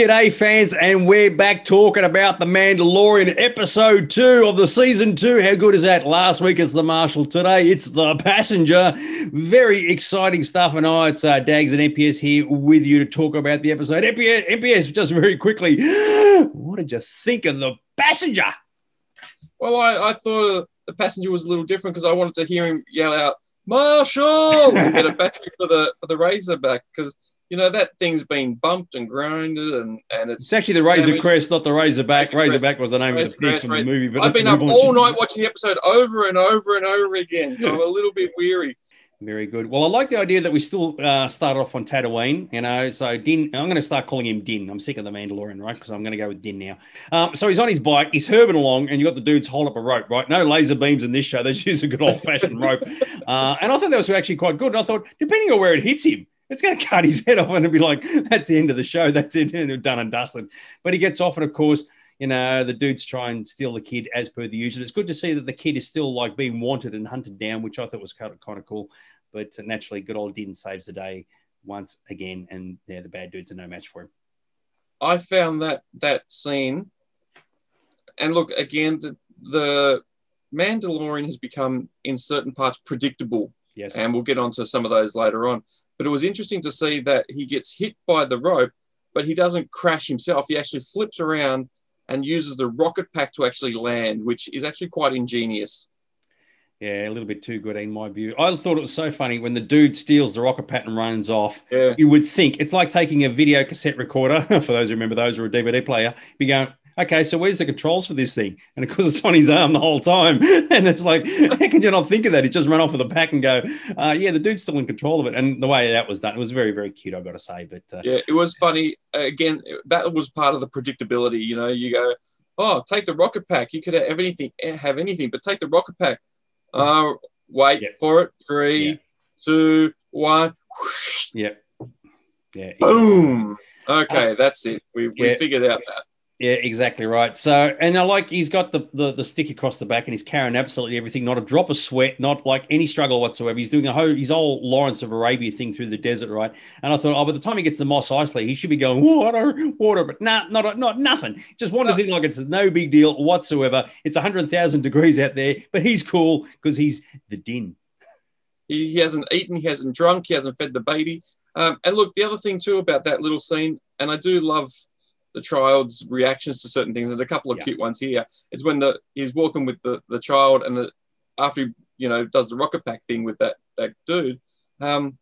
G'day, fans, and we're back talking about The Mandalorian, episode two of the season two. How good is that? Last week it's The Marshal, today it's The Passenger. Very exciting stuff, and I, it's uh, Dags and MPS here with you to talk about the episode. MPS, MPS, just very quickly, what did you think of The Passenger? Well, I, I thought The Passenger was a little different because I wanted to hear him yell out, Marshal! and get a battery for the for the Razorback because you know that thing's been bumped and grinded and and it's, It's actually the Razor Crest, not the Razorback. Razorback was the name of the thing Razor from the movie. But I've been up all night watching the episode over and over and over again, so I'm a little bit weary. Very good. Well, I like the idea that we still uh, start off on Tatooine. You know, so Din. I'm going to start calling him Din. I'm sick of the Mandalorian, right? Because I'm going to go with Din now. Um, so he's on his bike. He's herbing along, and you got the dudes hold up a rope, right? No laser beams in this show. They just use a good old fashioned rope. Uh, and I thought that was actually quite good. And I thought, depending on where it hits him. It's going to cut his head off and it'll be like, that's the end of the show. That's it. And done and dusted. But he gets off, and of course, you know, the dudes try and steal the kid as per the usual. It's good to see that the kid is still like being wanted and hunted down, which I thought was kind of, kind of cool. But uh, naturally, good old Din saves the day once again, and yeah, the bad dudes are no match for him. I found that that scene, and look again, the the Mandalorian has become in certain parts predictable, Yes. and we'll get onto some of those later on. But it was interesting to see that he gets hit by the rope, but he doesn't crash himself. He actually flips around and uses the rocket pack to actually land, which is actually quite ingenious. yeah, a little bit too good in my view. I thought it was so funny when the dude steals the rocket pack and runs off. Yeah. You would think it's like taking a video cassette recorder, for those who remember those, or a DVD player. Be going, okay, so where's the controls for this thing? And of course, it's on his arm the whole time. And it's like, how can you not think of that? He just run off with the pack and go, uh, yeah, the dude's still in control of it. And the way that was done, it was very, very cute, I've got to say. But uh, Yeah, it was funny. Again, that was part of the predictability. You know, you go, oh, take the rocket pack. You could have anything, have anything, but take the rocket pack. Uh, wait for it. Three, Yeah. two, one. Whoosh, yeah. Yeah. boom. Okay, that's it. We, we Yeah. figured out that. Yeah, exactly right. So, and I like he's got the, the the stick across the back, and he's carrying absolutely everything, not a drop of sweat, not like any struggle whatsoever. He's doing a whole his whole Lawrence of Arabia thing through the desert, right? And I thought, oh, by the time he gets to Mos Eisley, he should be going water, water, but nah, not not nothing. Just wanders in like it's no big deal whatsoever. It's hundred thousand degrees out there, but he's cool because he's the din. He, he hasn't eaten, he hasn't drunk, he hasn't fed the baby. Um, and look, the other thing too about that little scene, and I do love the child's reactions to certain things. There's a couple of Yeah. cute ones here. Is when the he's walking with the, the child, and the after he you know does the rocket pack thing with that that dude, um,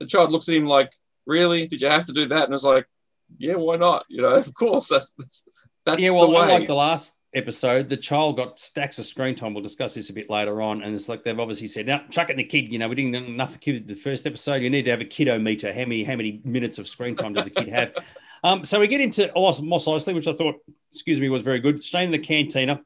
the child looks at him like, "Really? Did you have to do that?" And it's like, "Yeah, why not? You know, of course. That's that's, that's yeah, the well, way." unlike the last episode, the child got stacks of screen time. We'll discuss this a bit later on. And it's like they've obviously said, now chuck it in the kid. You know, we didn't get enough for kid the first episode. You need to have a kiddo meter. How many how many minutes of screen time does a kid have? um, so we get into Mos Eisley, which I thought, excuse me, was very good. Staying in the cantina.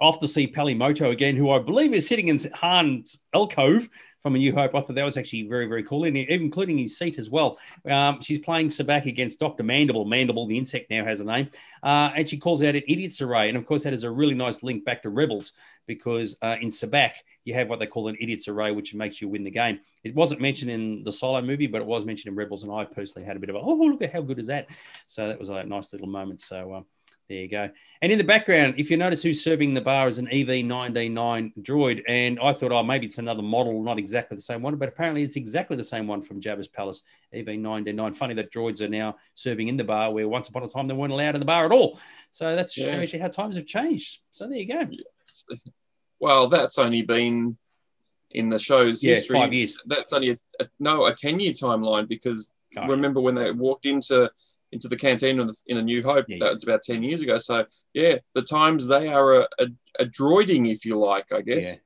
Off to see Peli Motto again, who I believe is sitting in Han's alcove from A New Hope. I thought that was actually very, very cool, and including his seat as well. Um, she's playing sabacc against Dr. Mandible. Mandible, the insect, now has a name. Uh, and she calls out an idiot's array. And of course, that is a really nice link back to Rebels because uh, in sabacc, you have what they call an idiot's array, which makes you win the game. It wasn't mentioned in the solo movie, but it was mentioned in Rebels. And I personally had a bit of a, oh, look at how good is that. So that was a nice little moment. So, um, there you go. And in the background, if you notice who's serving the bar is an E EV9D9 droid. And I thought, oh, maybe it's another model, not exactly the same one, but apparently it's exactly the same one from Jabba's Palace, E EV9D9. Funny that droids are now serving in the bar where once upon a time they weren't allowed in the bar at all. So that's Yeah. shows you how times have changed. So there you go. well, that's only been in the show's Yeah, history. five years. That's only a, a no a ten year timeline because Oh, remember when they walked into into the canteen in, the, in a New Hope? Yeah. That was about ten years ago. So yeah, the times they are a, a, a droiding, if you like, I guess. Yeah.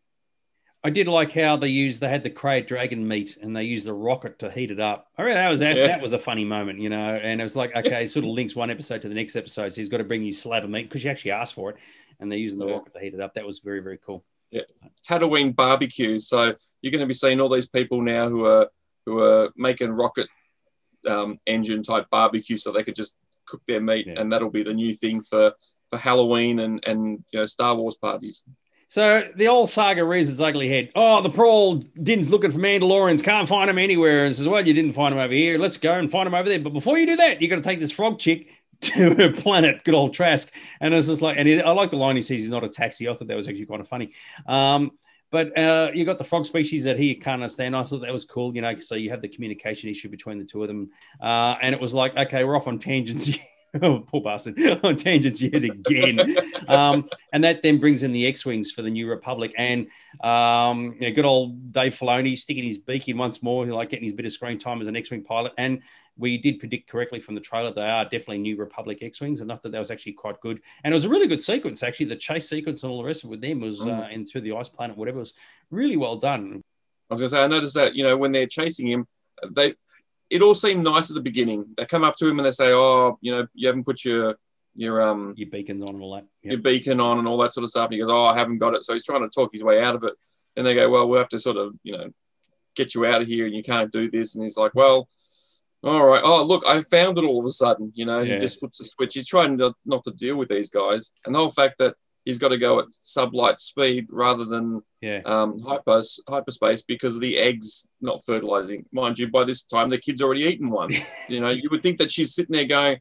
I did like how they used they had the krayt dragon meat and they used the rocket to heat it up. I mean that was that, Yeah. that was a funny moment, you know. And it was like okay, sort of links one episode to the next episode. So he's got to bring you slab of meat because you actually asked for it, and they're using the Yeah. rocket to heat it up. That was very very cool. Yeah, Tatooine barbecue. So you're going to be seeing all these people now who are who are making rocket um, engine type barbecue, so they could just cook their meat, Yeah. and that'll be the new thing for for Halloween and and you know Star Wars parties. So the old saga rears its ugly head. Oh, the old Din's looking for Mandalorians, can't find him anywhere. And says, Well, you didn't find him over here. Let's go and find him over there. But before you do that, you got to take this frog chick, to a planet, good old Trask. And it's just like, and he, I like the line he says he's not a taxi. I thought that was actually kind of funny. Um, but uh, you got the frog species that he can't understand. I thought that was cool, you know. So you have the communication issue between the two of them, uh, and it was like, okay, we're off on tangents. oh, poor bastard, on tangents yet again. um, and that then brings in the X-wings for the New Republic, and um, you know, good old Dave Filoni sticking his beak in once more, like getting his bit of screen time as an X-wing pilot, and we did predict correctly from the trailer they are definitely New Republic X-wings, and I thought that was actually quite good. And it was a really good sequence, actually. The chase sequence and all the rest of it with them was mm. uh, and through the ice planet, whatever, was really well done. I was going to say, I noticed that you know when they're chasing him, they it all seemed nice at the beginning. They come up to him and they say, "Oh, you know, you haven't put your your um your beacons on and all that, yep. your beacon on and all that sort of stuff." And he goes, "Oh, I haven't got it." So he's trying to talk his way out of it. And they go, "Well, we'll have to sort of you know get you out of here, and you can't do this." And he's like, "Well." All right. Oh, look, I found it all of a sudden. You know, yeah. he just flips a switch. He's trying to, not to deal with these guys. And the whole fact that he's got to go at sublight speed rather than yeah. um, hyper, hyperspace because of the eggs not fertilizing. Mind you, by this time, the kid's already eaten one. you know, you would think that she's sitting there going,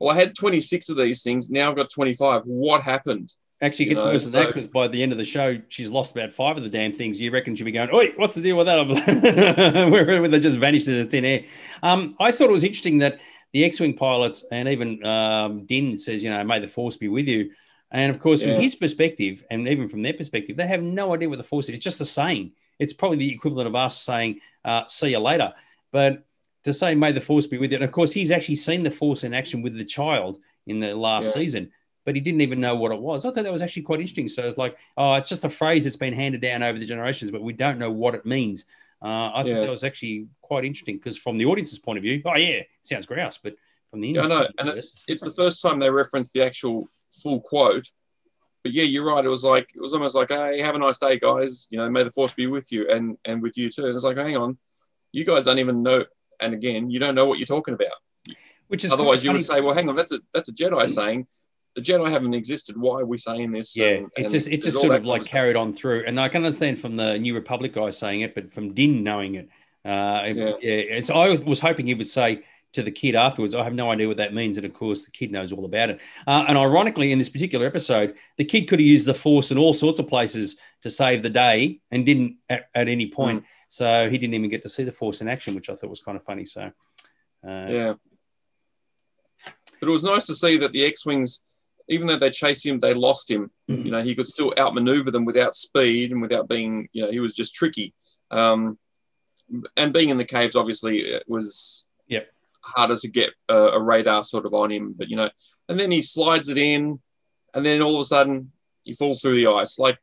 well, I had 26 of these things. Now I've got 25. What happened? Actually, it gets know, worse than so, that because by the end of the show, she's lost about five of the damn things. You reckon she'll be going, "Oi, what's the deal with that?" Where they just vanished into thin air. Um, I thought it was interesting that the X-wing pilots and even um, Din says, "You know, may the force be with you." And of course, yeah. from his perspective, and even from their perspective, they have no idea what the force is. It's just a saying. It's probably the equivalent of us saying, uh, "See you later." But to say, "May the force be with you," and of course, he's actually seen the force in action with the child in the last yeah. season but he didn't even know what it was. I thought that was actually quite interesting. So it's like, oh, it's just a phrase that's been handed down over the generations, but we don't know what it means. Uh, I yeah. thought that was actually quite interesting because from the audience's point of view, oh yeah, sounds grouse, but from the I know, and it's, it's the first time they referenced the actual full quote. But yeah, you're right. It was like it was almost like, hey, have a nice day, guys. You know, may the force be with you and and with you too. And it's like, hang on, you guys don't even know. And again, you don't know what you're talking about. Which is otherwise you would say, well, hang on, that's a that's a Jedi saying the Jedi haven't existed. Why are we saying this? Yeah, and, it's just it's just sort of like carried on through. And I can understand from the New Republic guy saying it, but from Din knowing it, uh, yeah. yeah. It's I was hoping he would say to the kid afterwards, I have no idea what that means. And of course, the kid knows all about it. Uh, and ironically, in this particular episode, the kid could have used the Force in all sorts of places to save the day and didn't at, at any point. Mm. So he didn't even get to see the Force in action, which I thought was kind of funny. So, uh, yeah. But it was nice to see that the X Wings even though they chased him, they lost him. Mm-hmm. You know, he could still outmaneuver them without speed and without being, you know, he was just tricky. Um, and being in the caves, obviously, it was yep. harder to get a, a, radar sort of on him. But, you know, and then he slides it in, and then all of a sudden he falls through the ice. Like,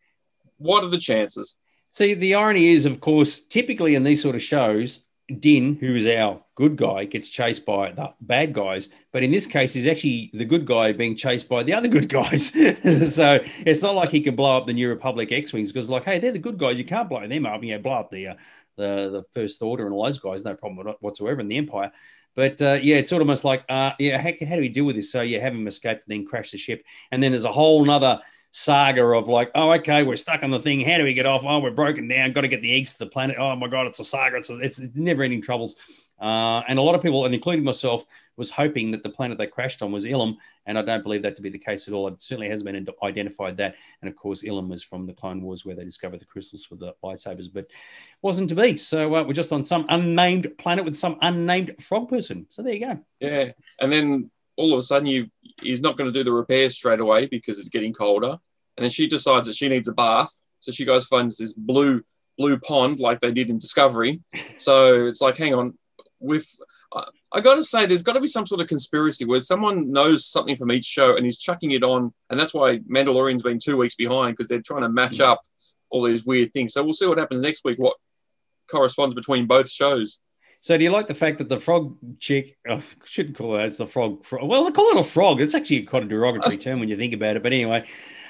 what are the chances? See, the irony is, of course, typically in these sort of shows, Din, who is our good guy, gets chased by the bad guys. But in this case, he's actually the good guy being chased by the other good guys. so it's not like he can blow up the New Republic X Wings because, like, hey, they're the good guys. You can't blow them up. You know, blow up the, uh, the, the First Order and all those guys. No problem whatsoever in the Empire. But uh, yeah, it's sort of almost like, uh, yeah, how, how do we deal with this? So you have him escape and then crash the ship. And then there's a whole nother saga of like, oh, okay, we're stuck on the thing. How do we get off? Oh, we're broken down. Got to get the eggs to the planet. Oh my god, it's a saga. It's a, it's never ending troubles. Uh, and a lot of people, and including myself, was hoping that the planet they crashed on was Ilum, and I don't believe that to be the case at all. It certainly hasn't been identified that. And of course, Ilum was from the Clone Wars where they discovered the crystals for the lightsabers, but wasn't to be. So uh, we're just on some unnamed planet with some unnamed frog person. So there you go. Yeah, and then all of a sudden you he's not going to do the repairs straight away because it's getting colder. And then she decides that she needs a bath. So she goes finds this blue blue pond like they did in Discovery. So it's like, hang on, with uh, I got to say, there's got to be some sort of conspiracy where someone knows something from each show and he's chucking it on, and that's why Mandalorian's been two weeks behind because they're trying to match up all these weird things. So we'll see what happens next week. What corresponds between both shows. So do you like the fact that the frog chick? Oh, shouldn't call it. It's the frog. frog. Well, they call it a frog. It's actually quite a derogatory term when you think about it. But anyway,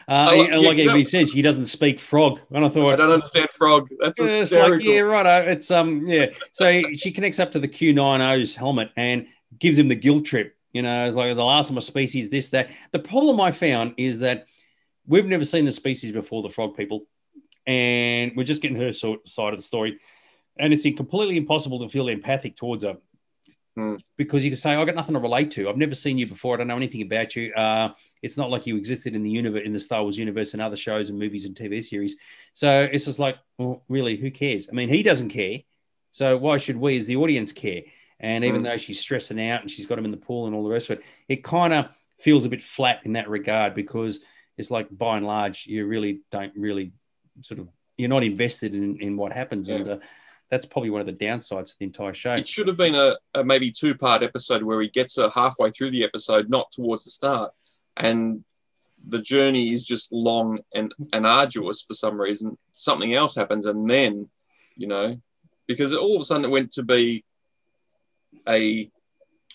uh, oh, yeah, like he says, he doesn't speak frog. And I thought I don't understand frog. That's yeah, it's like yeah, right. It's um yeah. So she connects up to the Q90's helmet and gives him the guilt trip. You know, it's like the last of my species. This that. The problem I found is that we've never seen the species before, the frog people, and we're just getting her sort, side of the story and it's completely impossible to feel empathic towards her. Hmm. because you can say, I've got nothing to relate to. I've never seen you before. I don't know anything about you. Uh, it's not like you existed in the universe, in the Star Wars universe and other shows and movies and TV series. So it's just like, well, really, who cares? I mean, he doesn't care. So why should we as the audience care? And even Hmm. though she's stressing out and she's got him in the pool and all the rest of it, it kind of feels a bit flat in that regard because it's like by and large, you really don't really sort of, you're not invested in, in what happens. And uh, that's probably one of the downsides of the entire show. It should have been a, a maybe two part episode where he gets her halfway through the episode, not towards the start, and the journey is just long and, and arduous for some reason. Something else happens, and then, you know, because all of a sudden it went to be a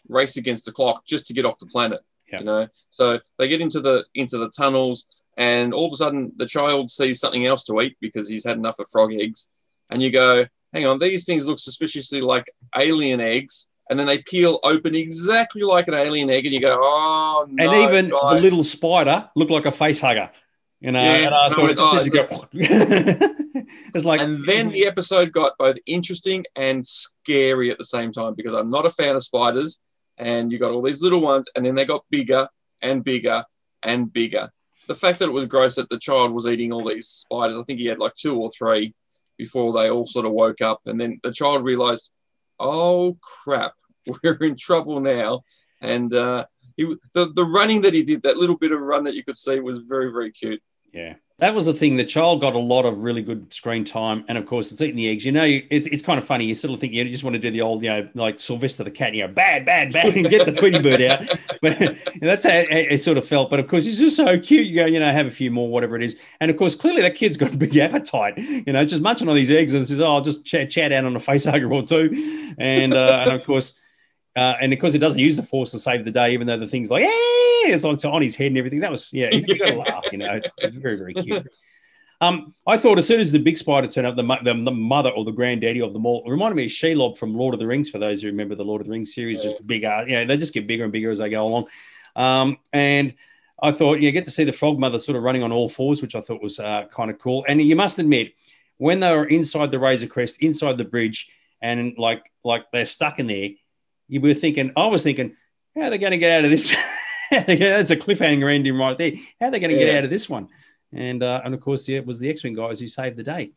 race against the clock just to get off the planet. Yeah. You know, so they get into the into the tunnels, and all of a sudden the child sees something else to eat because he's had enough of frog eggs, and you go, hang on, these things look suspiciously like alien eggs. And then they peel open exactly like an alien egg, and you go, "Oh no!" and even the little spider looked like a face hugger. You know, Yeah, and I no, thought it just oh, go. it's like, and then the episode got both interesting and scary at the same time because I'm not a fan of spiders, and you got all these little ones, and then they got bigger and bigger and bigger. The fact that it was gross that the child was eating all these spiders, I think he had like two or three before they all sort of woke up, and then the child realized, oh crap, we're in trouble now, and uh, he the the running that he did, that little bit of run that you could see, was very very cute. yeah, that was the thing. The child got a lot of really good screen time, and of course, it's eating the eggs. You know, it's, it's kind of funny. You sort of think you just want to do the old, you know, like Sylvester the cat, you know, bad, bad, bad, and get the Tweety bird out. But that's how it, it sort of felt. But of course, he's just so cute. You go, you know, have a few more, whatever it is. And of course, clearly that kid's got a big appetite. You know, just munching on these eggs and says, "Oh, I'll just chat, chat out on a face hugger or two. And uh, and of course. Uh, and because it doesn't use the force to save the day, even though the thing's like, hey, it's on, it's on his head and everything. That was, yeah, you, got to laugh, you know, it's, it's very, very cute. Um, I thought as soon as the big spider turned up, the, the, the mother or the granddaddy of them all it reminded me of Shelob from Lord of the Rings. For those who remember the Lord of the Rings series, just bigger, you know, they just get bigger and bigger as they go along. Um, and I thought, you get to see the frog mother sort of running on all fours, which I thought was uh, kind of cool. And you must admit, when they were inside the Razor Crest, inside the bridge, and like like they're stuck in there, you were thinking, I was thinking, how are they going to get out of this? That's a cliffhanger ending right there. How are they going to get out of this one? And uh, and of course, yeah, it was the X-wing guys who saved the day,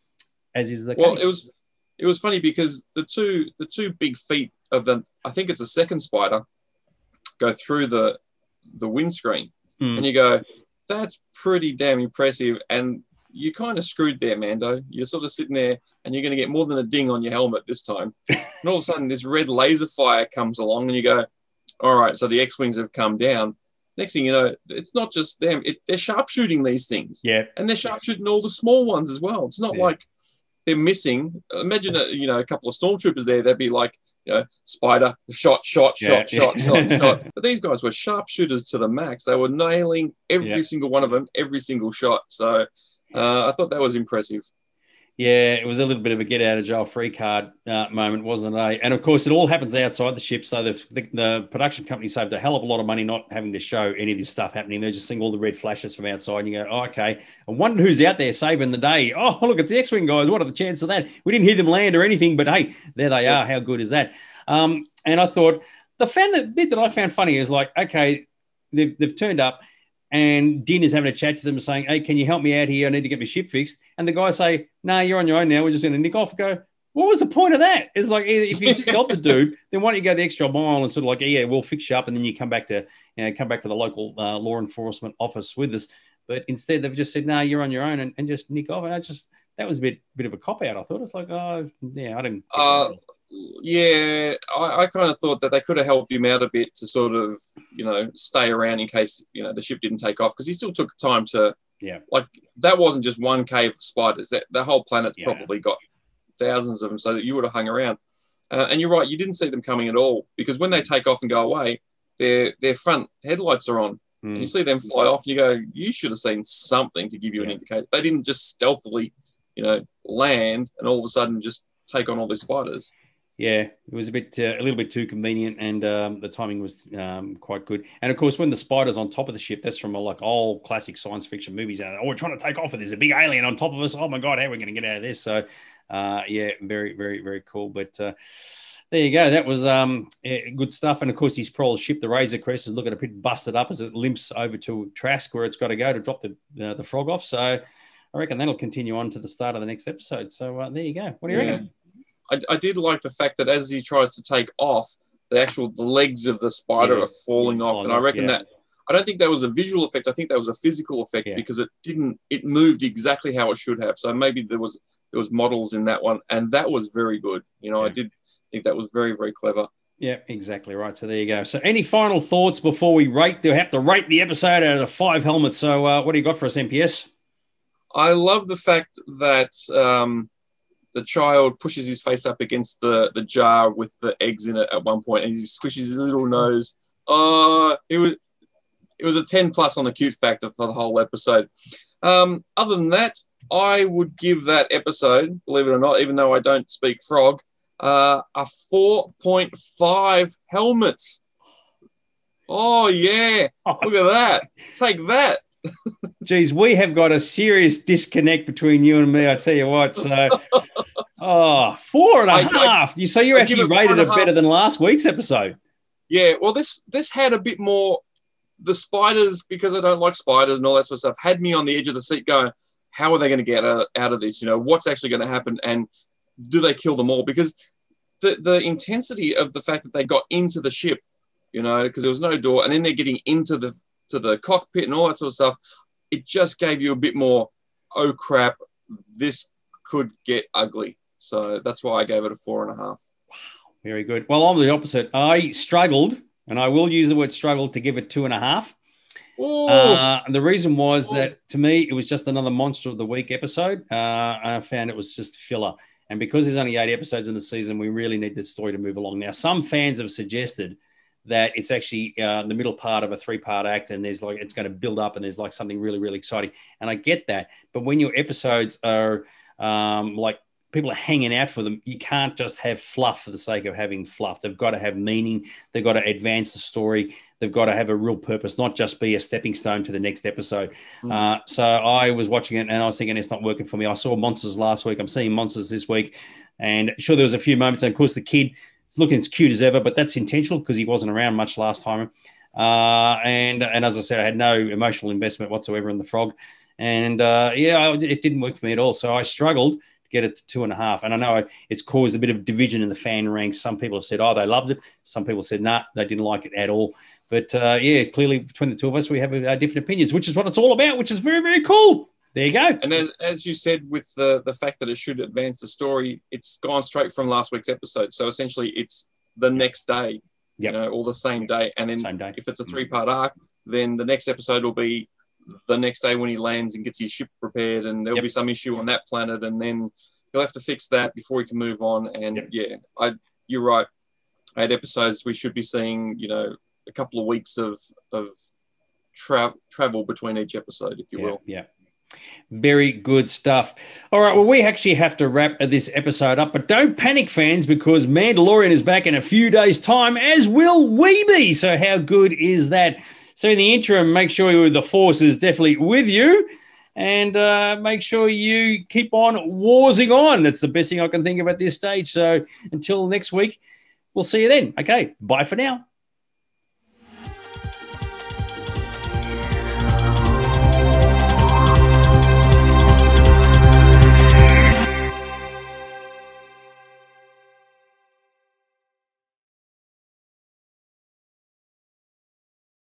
as is the Well, case. it was it was funny because the two the two big feet of the I think it's a second spider go through the the windscreen, Mm. and you go, that's pretty damn impressive. And you kind of screwed there, Mando. You're sort of sitting there, and you're going to get more than a ding on your helmet this time. and all of a sudden, this red laser fire comes along, and you go, all right, so the X-wings have come down. Next thing you know, it's not just them; it, they're sharpshooting these things yeah, and they're sharpshooting all the small ones as well. It's not Yeah. like they're missing. Imagine a, you know a couple of stormtroopers there. They'd be like you know spider shot, shot, Yeah. shot, shot, shot, shot. But these guys were sharpshooters to the max. They were nailing every Yeah. single one of them, every single shot. So uh, I thought that was impressive. yeah, it was a little bit of a get out of jail free card uh, moment, wasn't it? eh? And of course, it all happens outside the ship, so the, the the production company saved a hell of a lot of money not having to show any of this stuff happening. They're just seeing all the red flashes from outside, and you go, oh, okay. I wonder who's out there saving the day. Oh, look, it's the X-wing guys. What are the chances of that? We didn't hear them land or anything, but hey, there they are. How good is that? Um, and I thought the fan that bit that I found funny is like, okay, they've, they've turned up. And Din is having a chat to them, saying, "Hey, can you help me out here? I need to get my ship fixed." And the guys say, "No, you're on your own now. We're just going to nick off." Go, what was the point of that? It's like if you just help the dude, then why don't you go the extra mile and sort of like, yeah, we'll fix you up, and then you come back to, you know, come back to the local uh, law enforcement office with us. But instead, they've just said, no, you're on your own, and, and just nick off. And I just that was a bit bit of a cop out. I thought it's like, oh, yeah, I didn't. Uh. Yeah, I, I kind of thought that they could have helped him out a bit to sort of, you know, stay around in case, you know, the ship didn't take off because he still took time to, Yeah. like that wasn't just one cave of spiders. That the whole planet's Yeah. probably got thousands of them, so that you would have hung around. Uh, and you're right, you didn't see them coming at all because when they take off and go away, their their front headlights are on. And you Mm. see them fly off, and you go, you should have seen something to give you an Yeah. indicator. They didn't just stealthily, you know, land and all of a sudden just take on all these spiders. Yeah, it was a bit, uh, a little bit too convenient, and um, the timing was um, quite good. And of course, when the spider's on top of the ship, that's from a, like old classic science fiction movies. Uh, oh, we're trying to take off, and there's a big alien on top of us. Oh my god, how are we going to get out of this? So, uh, yeah, very, very, very cool. But uh, there you go. That was um, yeah, good stuff. And of course, his Prowl ship, the Razor Crest, is looking a bit busted up as it limps over to Trask, where it's got to go to drop the uh, the frog off. So I reckon that'll continue on to the start of the next episode. So uh, there you go. What do you yeah. reckon? I, I, did like the fact that as he tries to take off, the actual the legs of the spider yeah, are falling off, and I reckon yeah. that I don't think that was a visual effect. I think that was a physical effect yeah. because it didn't. It moved exactly how it should have. So maybe there was there was models in that one, and that was very good. You know. I did think that was very very clever. Yeah, exactly right. So there you go. So any final thoughts before we rate? Do have to rate the episode out of the five helmets. So uh, what do you got for us, MPS? I love the fact that um, the child pushes his face up against the, the jar with the eggs in it at one point, and he squishes his little nose. Oh, it was it was a 10 plus on the cute factor for the whole episode. Um, other than that, I would give that episode, believe it or not, even though I don't speak frog, uh, a 4.5 helmets. Oh, yeah. Look at that. Take that. Geez, we have got a serious disconnect between you and me. I tell you what. So, oh, four and a I, half. You so you actually rated it better than last week's episode. Yeah, well, this this had a bit more the spiders, because I don't like spiders and all that sort of stuff, had me on the edge of the seat going, how are they going to get out, out of this? You know, what's actually going to happen? And do they kill them all? Because the, the intensity of the fact that they got into the ship, you know, because there was no door, and then they're getting into the to the cockpit and all that sort of stuff, it just gave you a bit more, oh crap, this could get ugly. So that's why I gave it a four and a half. Wow, very good. Well, I'm the opposite. I struggled and I will use the word struggle to give it two and a half. Uh, and the reason was Ooh. that to me, it was just another monster of the week episode. Uh, I found it was just filler. And because there's only eight episodes in the season, we really need the story to move along. Now, some fans have suggested that it's actually uh, the middle part of a three part act and there's like it's going to build up and there's like something really, really exciting. And I get that. But when your episodes are um, like people are hanging out for them. You can't just have fluff for the sake of having fluff. They've got to have meaning. They've got to advance the story. They've got to have a real purpose, not just be a stepping stone to the next episode. Mm. Uh, so I was watching it and I was thinking it's not working for me. I saw Monsters last week. I'm seeing Monsters this week, and sure there was a few moments. And of course the kid is looking as cute as ever, but that's intentional because he wasn't around much last time. Uh, and and as I said, I had no emotional investment whatsoever in the frog. And uh, yeah, it didn't work for me at all. So I struggled to get it to two and a half. And I know it's caused a bit of division in the fan ranks. Some people have said, oh, they loved it. Some people said, nah, they didn't like it at all. But uh, yeah, clearly between the two of us, we have different opinions, which is what it's all about, which is very, very cool. There you go. And as, as you said, with the, the fact that it should advance the story, it's gone straight from last week's episode. So essentially, it's the next day, yep. you know, all the same day. And then same day. if it's a mm. three part arc, then the next episode will be the next day when he lands and gets his ship prepared, and there'll yep. be some issue on that planet, and then he'll have to fix that before he can move on. And yep. yeah, I you're right. Eight episodes, we should be seeing you know a couple of weeks of of tra- travel between each episode, if you yeah, will. Yeah. Very good stuff. All right. Well, we actually have to wrap this episode up, but don't panic, fans, because Mandalorian is back in a few days' time, as will we be. So, how good is that? So, in the interim, make sure the force is definitely with you and uh, make sure you keep on warsing on. That's the best thing I can think of at this stage. So, until next week, we'll see you then. Okay. Bye for now.